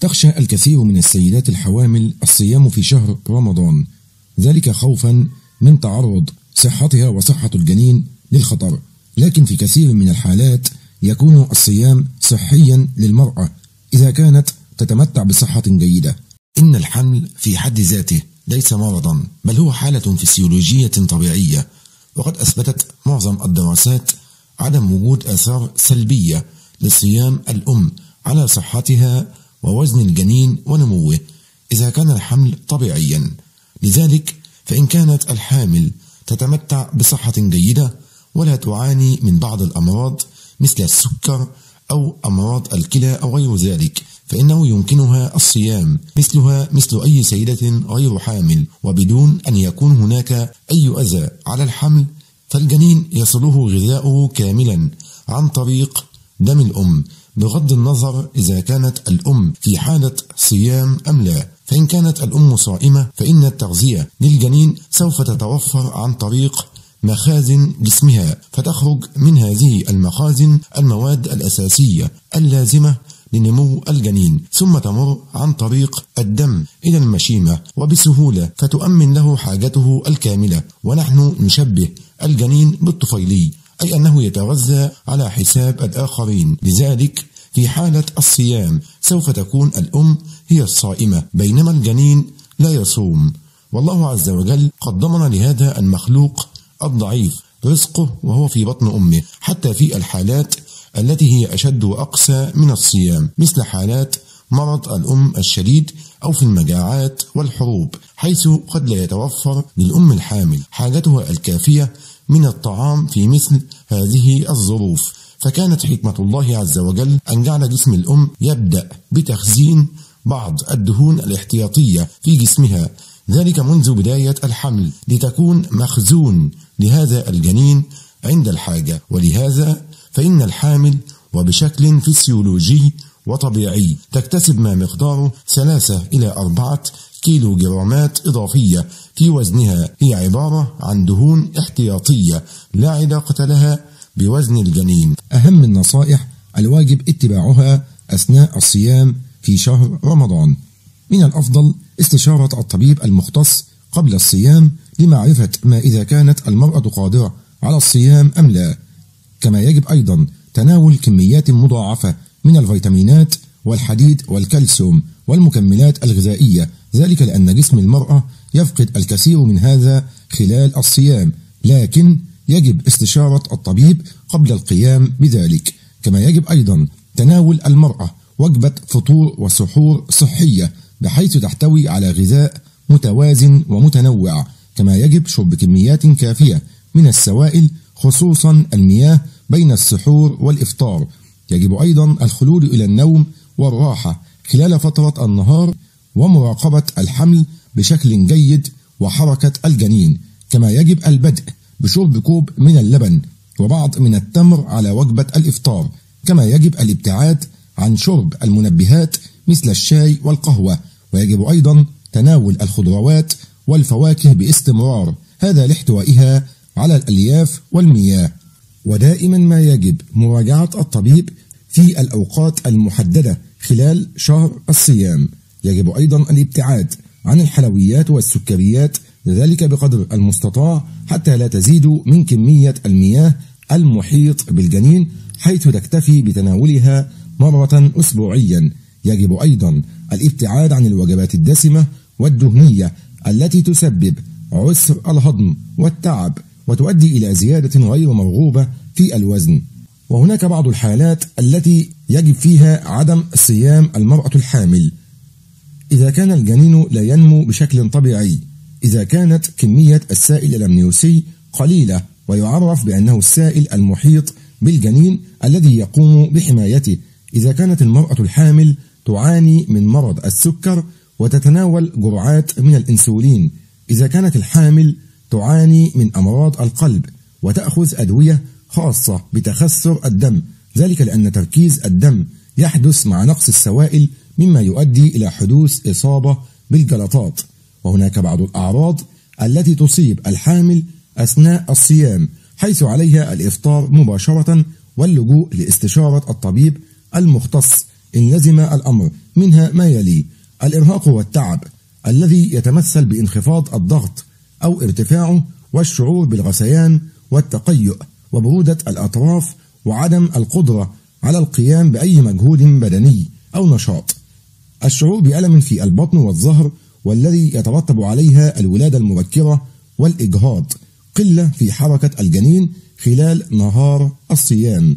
تخشى الكثير من السيدات الحوامل الصيام في شهر رمضان ذلك خوفا من تعرض صحتها وصحة الجنين للخطر. لكن في كثير من الحالات يكون الصيام صحيا للمرأة إذا كانت تتمتع بصحة جيدة. إن الحمل في حد ذاته ليس مرضا بل هو حالة فسيولوجية طبيعية. وقد أثبتت معظم الدراسات عدم وجود آثار سلبية لصيام الأم على صحتها ووزن الجنين ونموه إذا كان الحمل طبيعيا. لذلك فإن كانت الحامل تتمتع بصحة جيدة ولا تعاني من بعض الأمراض مثل السكر أو أمراض الكلى أو غير ذلك فإنه يمكنها الصيام مثلها مثل أي سيدة غير حامل وبدون أن يكون هناك أي أذى على الحمل فالجنين يصله غذاؤه كاملا عن طريق دم الأم. بغض النظر إذا كانت الأم في حالة صيام أم لا. فإن كانت الأم صائمة فإن التغذية للجنين سوف تتوفر عن طريق مخازن جسمها فتخرج من هذه المخازن المواد الأساسية اللازمة لنمو الجنين ثم تمر عن طريق الدم إلى المشيمة وبسهولة فتؤمن له حاجته الكاملة. ونحن نشبه الجنين بالطفيلي أي أنه يتغذى على حساب الآخرين. لذلك في حالة الصيام سوف تكون الأم هي الصائمة بينما الجنين لا يصوم. والله عز وجل قد ضمن لهذا المخلوق الضعيف رزقه وهو في بطن أمه حتى في الحالات التي هي أشد وأقسى من الصيام مثل حالات مرض الأم الشديد أو في المجاعات والحروب حيث قد لا يتوفر للأم الحامل حاجتها الكافية من الطعام في مثل هذه الظروف. فكانت حكمة الله عز وجل أن جعل جسم الأم يبدأ بتخزين بعض الدهون الاحتياطية في جسمها. ذلك منذ بداية الحمل لتكون مخزون لهذا الجنين عند الحاجة. ولهذا فإن الحامل وبشكل فسيولوجي وطبيعي تكتسب ما مقداره ثلاثة إلى أربعة كيلو جرامات إضافية في وزنها. هي عبارة عن دهون احتياطية لا علاقة لها بوزن الجنين. أهم النصائح الواجب اتباعها أثناء الصيام في شهر رمضان. من الأفضل استشارة الطبيب المختص قبل الصيام لمعرفة ما إذا كانت المرأة قادرة على الصيام أم لا. كما يجب أيضا تناول كميات مضاعفة من الفيتامينات والحديد والكالسيوم والمكملات الغذائية. ذلك لأن جسم المرأة يفقد الكثير من هذا خلال الصيام. لكن يجب استشارة الطبيب قبل القيام بذلك كما يجب أيضا تناول المرأة وجبة فطور وسحور صحية بحيث تحتوي على غذاء متوازن ومتنوع كما يجب شرب كميات كافية من السوائل خصوصا المياه بين السحور والإفطار. يجب أيضا الخلود إلى النوم والراحة خلال فترة النهار ومراقبة الحمل بشكل جيد وحركة الجنين كما يجب البدء بشرب كوب من اللبن وبعض من التمر على وجبة الإفطار كما يجب الابتعاد عن شرب المنبهات مثل الشاي والقهوة ويجب أيضا تناول الخضروات والفواكه باستمرار هذا لاحتوائها على الألياف والمياه. ودائما ما يجب مراجعة الطبيب في الأوقات المحددة خلال شهر الصيام. يجب أيضا الابتعاد عن الحلويات والسكريات ذلك بقدر المستطاع حتى لا تزيد من كمية المياه المحيط بالجنين حيث تكتفي بتناولها مرة أسبوعيا. يجب أيضا الابتعاد عن الوجبات الدسمة والدهنية التي تسبب عسر الهضم والتعب وتؤدي إلى زيادة غير مرغوبة في الوزن. وهناك بعض الحالات التي يجب فيها عدم صيام المرأة الحامل. إذا كان الجنين لا ينمو بشكل طبيعي إذا كانت كمية السائل الأمنيوسي قليلة ويعرف بأنه السائل المحيط بالجنين الذي يقوم بحمايته. إذا كانت المرأة الحامل تعاني من مرض السكر وتتناول جرعات من الإنسولين. إذا كانت الحامل تعاني من أمراض القلب وتأخذ أدوية خاصة بتخثر الدم. ذلك لأن تركيز الدم يحدث مع نقص السوائل مما يؤدي إلى حدوث إصابة بالجلطات. وهناك بعض الأعراض التي تصيب الحامل أثناء الصيام حيث عليها الإفطار مباشرة واللجوء لاستشارة الطبيب المختص إن لزم الأمر منها ما يلي الإرهاق والتعب الذي يتمثل بانخفاض الضغط أو ارتفاعه والشعور بالغثيان والتقيؤ وبرودة الأطراف وعدم القدرة على القيام بأي مجهود بدني أو نشاط. الشعور بألم في البطن والظهر والذي يترتب عليها الولادة المبكرة والإجهاض قلة في حركة الجنين خلال نهار الصيام.